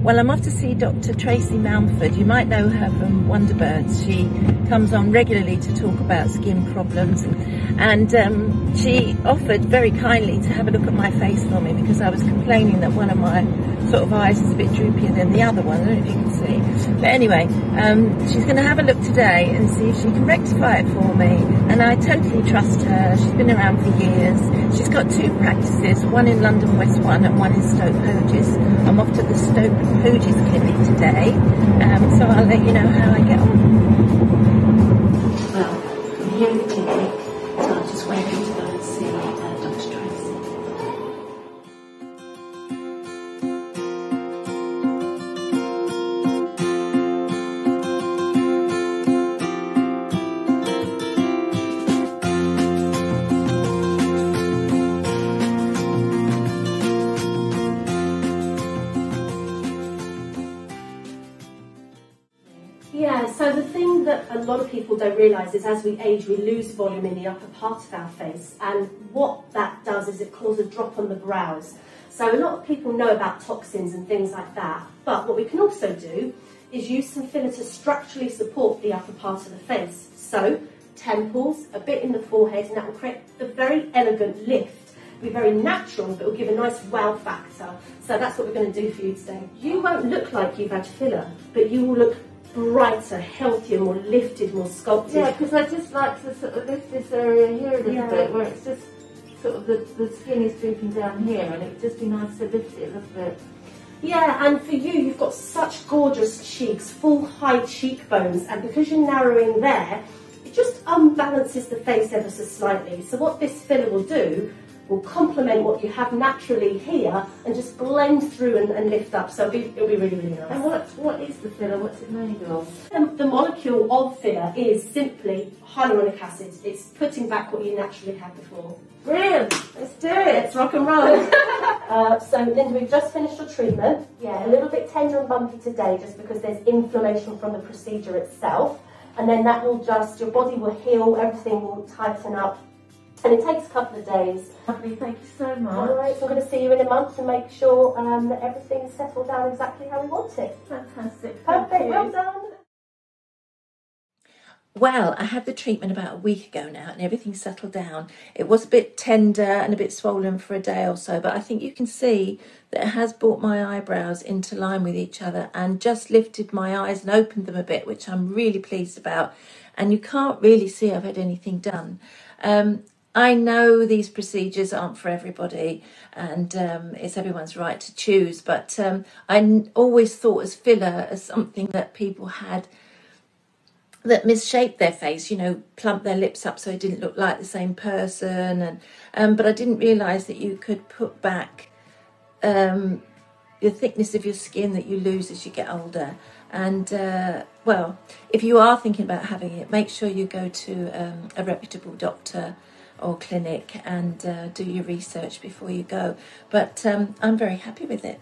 Well, I'm off to see Dr. Tracy Mountford. You might know her from Wonderbirds. She comes on regularly to talk about skin problems. And um, she offered very kindly to have a look at my face for me because I was complaining that one of my sort of eyes is a bit droopier than the other one. I don't know if you can see. But anyway, um, she's going to have a look today and see if she can rectify it for me. And I totally trust her. She's been around for years. She's got two practices, one in London West One and one in Stoke Poges. I'm off to the Stoke Poges clinic today, um, so I'll let you know how I get on. Yeah, so the thing that a lot of people don't realise is as we age, we lose volume in the upper part of our face, and what that does is it causes a drop on the brows. So a lot of people know about toxins and things like that, but what we can also do is use some filler to structurally support the upper part of the face. So temples, a bit in the forehead, and that will create a very elegant lift. Be very natural, but will give a nice wow factor. So that's what we're going to do for you today. You won't look like you've had filler, but you will look brighter, healthier, more lifted, more sculpted. Yeah, because I just like to sort of lift this area here a little Yeah. bit where it's just sort of the, the skin is drooping down here and it'd just be nice to lift it a little bit. Yeah, and for you, you've got such gorgeous cheeks, full high cheekbones, and because you're narrowing there, it just unbalances the face ever so slightly. So what this filler will do will complement what you have naturally here and just blend through and, and lift up. So it'll be, it'll be really, really nice. And what what is the filler? What's it made of? The, the molecule of filler is simply hyaluronic acid. It's putting back what you naturally had before. Brilliant! Let's do it! Let's rock and roll. uh, so, Linda, we've just finished your treatment. Yeah. A little bit tender and bumpy today just because there's inflammation from the procedure itself. And then that will just, your body will heal, everything will tighten up. And it takes a couple of days. Lovely, thank you so much. All right, so I'm going to see you in a month to make sure um, that everything's settled down exactly how we want it. Fantastic. Thank Perfect, you. well done. Well, I had the treatment about a week ago now and everything settled down. It was a bit tender and a bit swollen for a day or so, but I think you can see that it has brought my eyebrows into line with each other and just lifted my eyes and opened them a bit, which I'm really pleased about. And you can't really see I've had anything done. Um, I know these procedures aren't for everybody and um, it's everyone's right to choose, but um, I n- always thought as filler as something that people had that misshaped their face, you know, plumped their lips up so it didn't look like the same person. And um, but I didn't realise that you could put back um, the thickness of your skin that you lose as you get older. And uh, well, if you are thinking about having it, make sure you go to um, a reputable doctor or clinic and uh, do your research before you go. But um, I'm very happy with it.